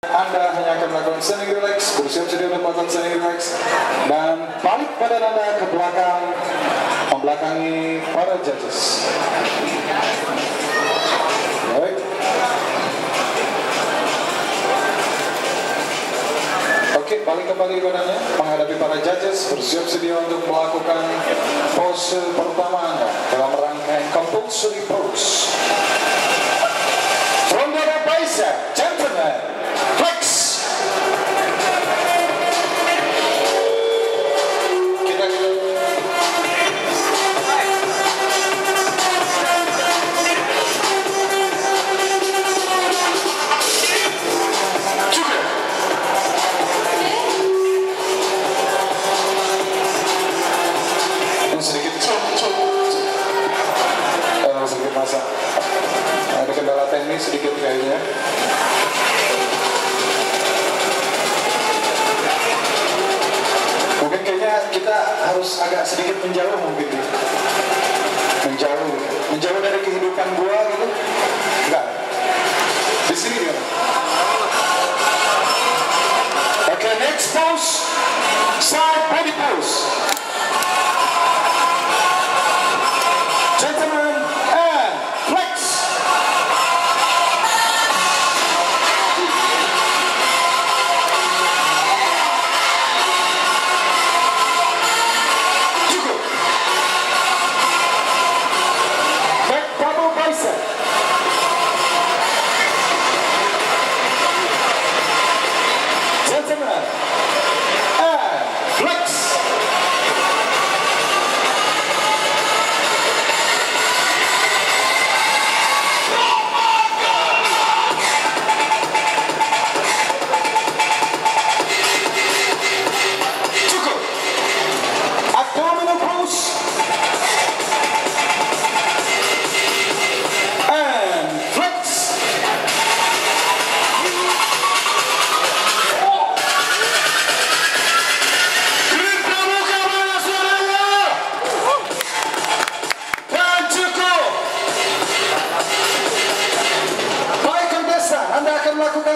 Anda hanya akan melakukan standing relax, bersiap sedia untuk melakukan standing relax, dan balik badan Anda ke belakang, membelakangi para judges. Baik. Oke, balik kembali badannya, menghadapi para judges, bersiap sedia untuk melakukan pose pertama Anda dalam rangkaian compulsory pose. From the bicep, gentlemen, sedikit kayaknya. Mungkin kayaknya kita harus agak sedikit menjauh mungkin nih. Menjauh, menjauh dari kehidupan gua gitu. Enggak. Di sini dia. Oke, next pose. Side body pose.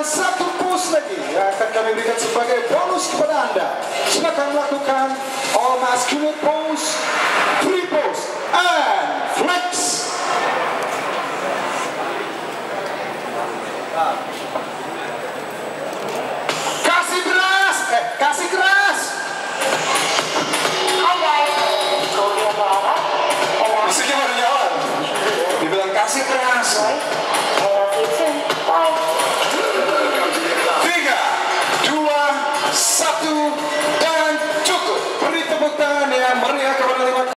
Satu pose lagi yang akan kami berikan sebagai bonus kepada Anda. Silakan melakukan all masculine pose, free pose, and flex. Kasih keras, eh kasih keras. Musiknya baru jalan. Dibilang kasih keras. Tiga, Maria